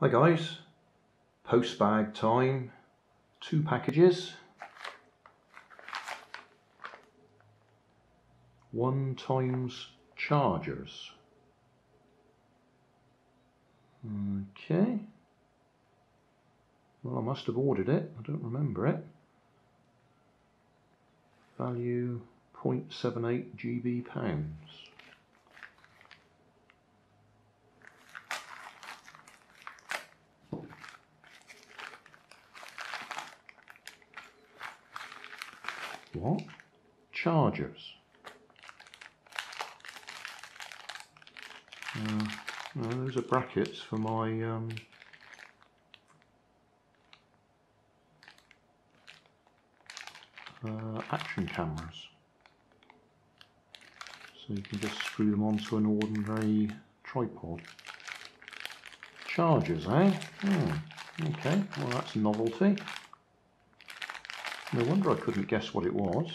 Hi guys, post bag time, two packages. One times chargers. Okay. Well, I must have ordered it. I don't remember it. Value 0.78 GB pounds. What? Chargers. Uh, those are brackets for my um, uh, action cameras. So you can just screw them onto an ordinary tripod. Chargers, eh? Hmm. Okay, well that's novelty. No wonder I couldn't guess what it was.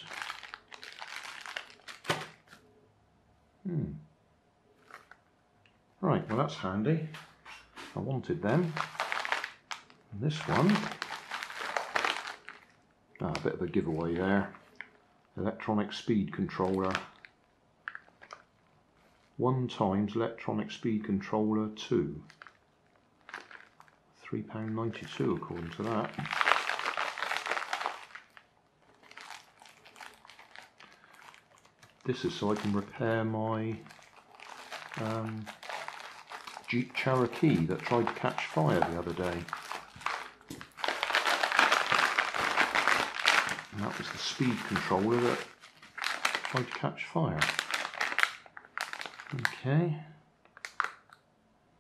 Hmm. Right, well that's handy. I wanted them. And this one, ah, a bit of a giveaway there. Electronic speed controller. One times electronic speed controller two. £3.92 according to that. This is so I can repair my um, Jeep Cherokee that tried to catch fire the other day. And that was the speed controller that tried to catch fire. Okay.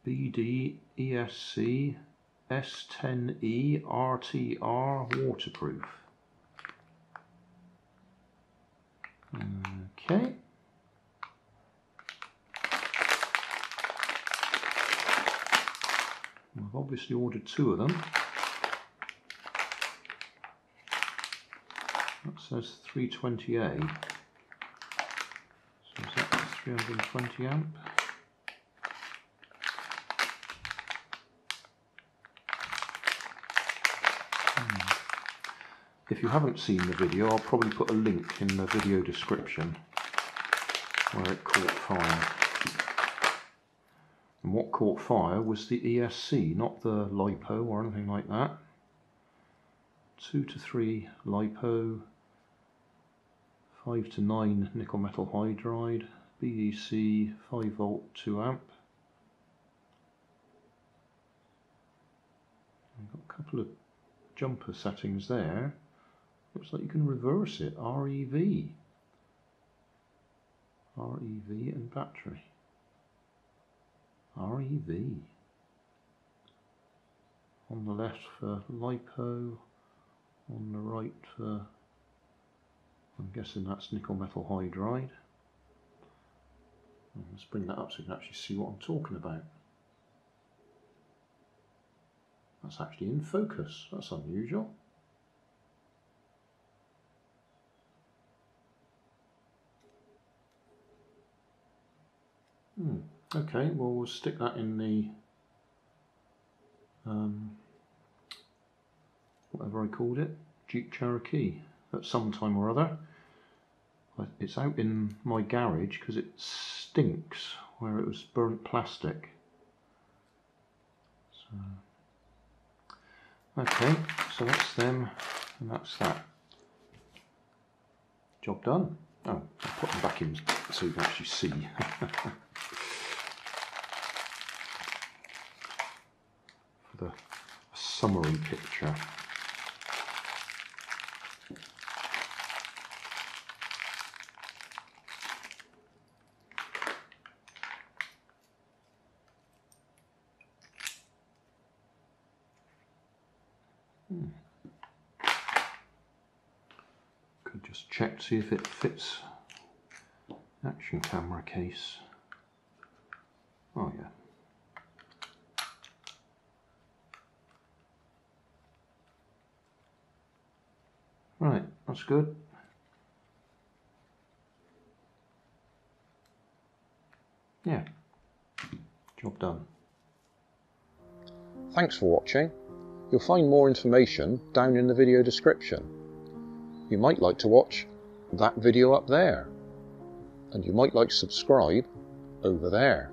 BD ESC S10E RTR waterproof. Okay. I've obviously ordered two of them. That says 320A. So is that 320 amp? If you haven't seen the video, I'll probably put a link in the video description where it caught fire. And what caught fire was the ESC, not the LiPo or anything like that. 2 to 3 LiPo, 5 to 9 nickel metal hydride, BEC 5 volt 2 amp. I've got a couple of jumper settings there. Looks like you can reverse it, REV. REV and battery. REV. On the left for LiPo, on the right for, I'm guessing that's nickel metal hydride. Let's bring that up so you can actually see what I'm talking about. That's actually in focus, that's unusual. Hmm. Okay, well we'll stick that in the um, whatever I called it, Jeep Cherokee at some time or other. It's out in my garage because it stinks where it was burnt plastic. So, okay, so that's them and that's that. Job done. Oh, I'll put them back in so you can actually see. the summary picture. Hmm. Could just check to see if it fits action camera case. Oh yeah. Right, that's good. Yeah, job done. Thanks for watching. You'll find more information down in the video description. You might like to watch that video up there. And you might like to subscribe over there.